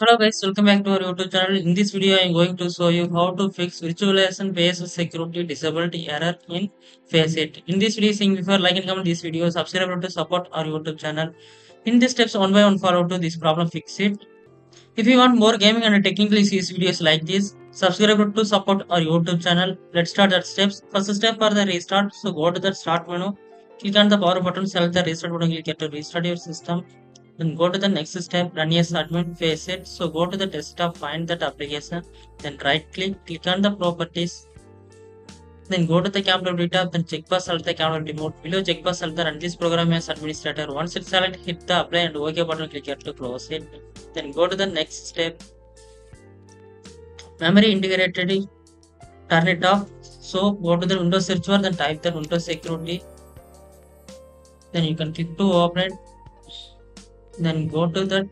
Hello guys, welcome back to our YouTube channel. In this video, I am going to show you how to fix virtualization based security disability error in Faceit. In this video, seeing before like and comment this video, subscribe to support our YouTube channel. In these steps, one by one follow to this problem fix it. If you want more gaming and technical issues videos like this, subscribe to support our YouTube channel. Let's start that steps. First step for the restart. So go to the start menu, click on the power button, select the restart button, click to restart your system. Then go to the next step, run as admin, Faceit. So go to the desktop, find that application, then right click, click on the properties. Then go to the compatibility tab, then check box select the mode. Below check box select the run this program as administrator. Once it's select, hit the apply and OK button, click here to close it. Then go to the next step. Memory integrity, turn it off. So go to the Windows search bar, then type the Windows security. Then you can click to open it then go to the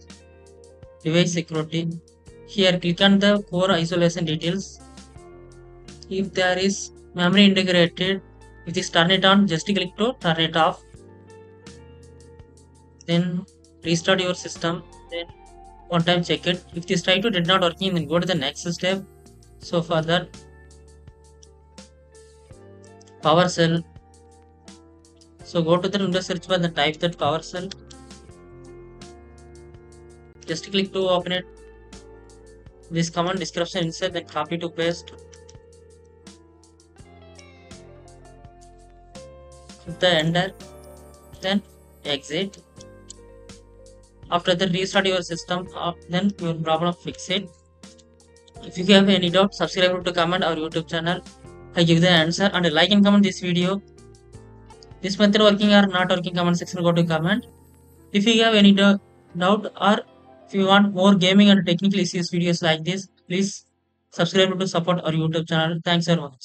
device security. Here click on the core isolation details. If there is memory integrity if this turn it on just click to turn it off. Then restart your system. Then one time check it. If this try to did not working then go to the next step. So for that PowerShell. So go to the windows search bar and type that PowerShell just click to open it this command description inside then copy to paste the enter then exit after that restart your system uh, then your problem fix it if you have any doubt subscribe to comment our youtube channel i give the answer and like and comment this video this method working or not working comment section go to comment if you have any doubt or if you want more gaming and technical issues videos like this, please subscribe to support our YouTube channel. Thanks watching.